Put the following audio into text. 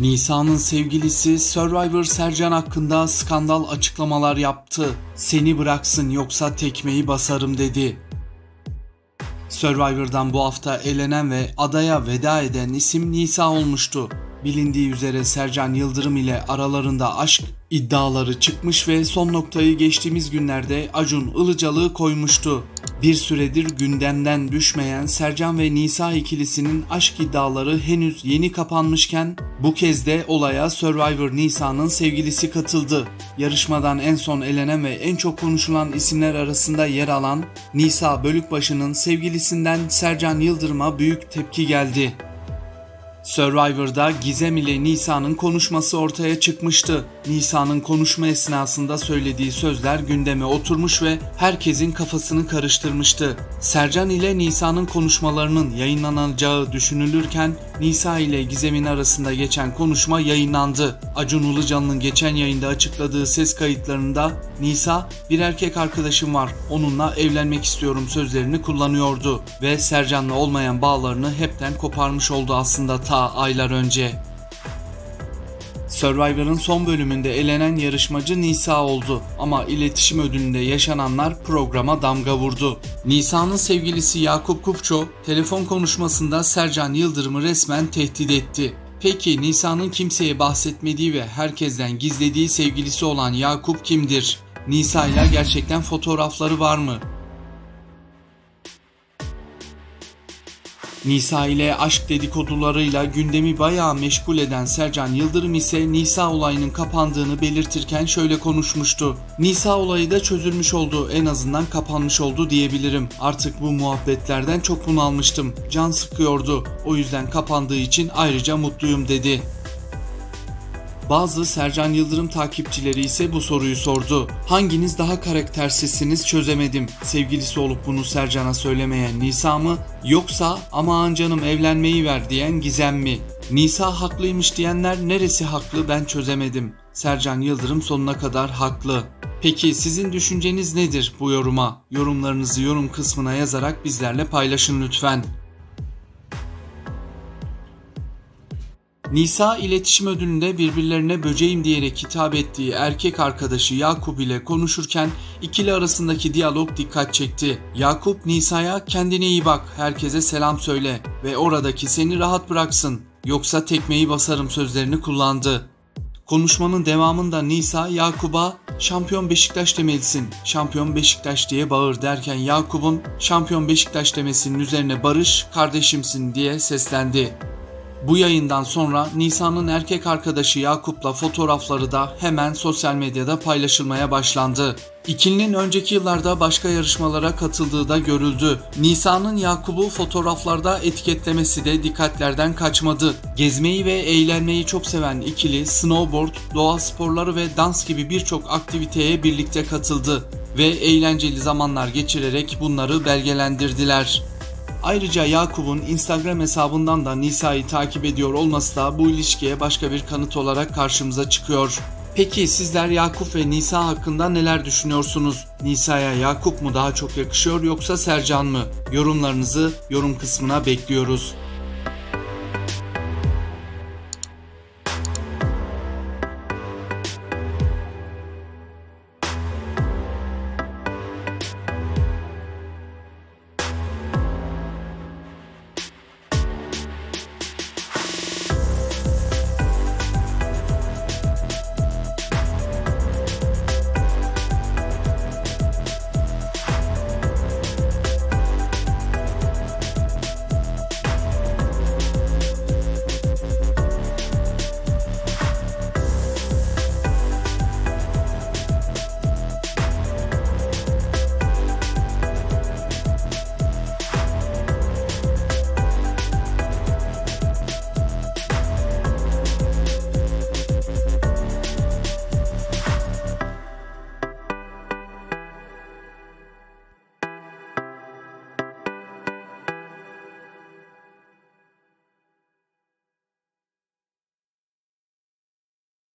Nisa'nın sevgilisi Survivor Sercan hakkında skandal açıklamalar yaptı. Seni bıraksın yoksa tekmeyi basarım dedi. Survivor'dan bu hafta elenen ve adaya veda eden isim Nisa olmuştu. Bilindiği üzere Sercan Yıldırım ile aralarında aşk iddiaları çıkmış ve son noktayı geçtiğimiz günlerde Acun Ilıcalı koymuştu. Bir süredir gündemden düşmeyen Sercan ve Nisa ikilisinin aşk iddiaları henüz yeni kapanmışken bu kez de olaya Survivor Nisa'nın sevgilisi katıldı. Yarışmadan en son elenen ve en çok konuşulan isimler arasında yer alan Nisa Bölükbaşı'nın sevgilisinden Sercan Yıldırım'a büyük tepki geldi. Survivor'da Gizem ile Nisa'nın konuşması ortaya çıkmıştı. Nisa'nın konuşma esnasında söylediği sözler gündeme oturmuş ve herkesin kafasını karıştırmıştı. Sercan ile Nisa'nın konuşmalarının yayınlanacağı düşünülürken Nisa ile Gizem'in arasında geçen konuşma yayınlandı. Acun Ilıcalı'nın geçen yayında açıkladığı ses kayıtlarında Nisa bir erkek arkadaşım var onunla evlenmek istiyorum sözlerini kullanıyordu ve Sercan'la olmayan bağlarını hepten koparmış oldu aslında ta aylar önce. Survivor'ın son bölümünde elenen yarışmacı Nisa oldu ama iletişim ödülünde yaşananlar programa damga vurdu. Nisa'nın sevgilisi Yakup Kupço telefon konuşmasında Sercan Yıldırım'ı resmen tehdit etti. Peki Nisa'nın kimseye bahsetmediği ve herkesten gizlediği sevgilisi olan Yakup kimdir? Nisa ile gerçekten fotoğrafları var mı? Nisa ile aşk dedikodularıyla gündemi bayağı meşgul eden Sercan Yıldırım ise Nisa olayının kapandığını belirtirken şöyle konuşmuştu. Nisa olayı da çözülmüş oldu en azından kapanmış oldu diyebilirim. Artık bu muhabbetlerden çok bunalmıştım. Can sıkıyordu. O yüzden kapandığı için ayrıca mutluyum dedi. Bazı Sercan Yıldırım takipçileri ise bu soruyu sordu. Hanginiz daha karaktersizsiniz çözemedim. Sevgilisi olup bunu Sercan'a söylemeyen Nisa mı yoksa aman canım evlenmeyi ver diyen Gizem mi? Nisa haklıymış diyenler neresi haklı ben çözemedim. Sercan Yıldırım sonuna kadar haklı. Peki sizin düşünceniz nedir bu yoruma? Yorumlarınızı yorum kısmına yazarak bizlerle paylaşın lütfen. Nisa iletişim ödülünde birbirlerine böceğim diyerek hitap ettiği erkek arkadaşı Yakup ile konuşurken ikili arasındaki diyalog dikkat çekti. Yakup Nisa'ya kendine iyi bak, herkese selam söyle ve oradaki seni rahat bıraksın yoksa tekmeyi basarım sözlerini kullandı. Konuşmanın devamında Nisa Yakup'a şampiyon Beşiktaş demelisin, şampiyon Beşiktaş diye bağır derken Yakup'un şampiyon Beşiktaş demesinin üzerine Barış kardeşimsin diye seslendi. Bu yayından sonra Nisa'nın erkek arkadaşı Yakup'la fotoğrafları da hemen sosyal medyada paylaşılmaya başlandı. İkilinin önceki yıllarda başka yarışmalara katıldığı da görüldü. Nisa'nın Yakup'u fotoğraflarda etiketlemesi de dikkatlerden kaçmadı. Gezmeyi ve eğlenmeyi çok seven ikili snowboard, doğa sporları ve dans gibi birçok aktiviteye birlikte katıldı ve eğlenceli zamanlar geçirerek bunları belgelendirdiler. Ayrıca Yakup'un Instagram hesabından da Nisa'yı takip ediyor olması da bu ilişkiye başka bir kanıt olarak karşımıza çıkıyor. Peki sizler Yakup ve Nisa hakkında neler düşünüyorsunuz? Nisa'ya Yakup mu daha çok yakışıyor yoksa Sercan mı? Yorumlarınızı yorum kısmına bekliyoruz.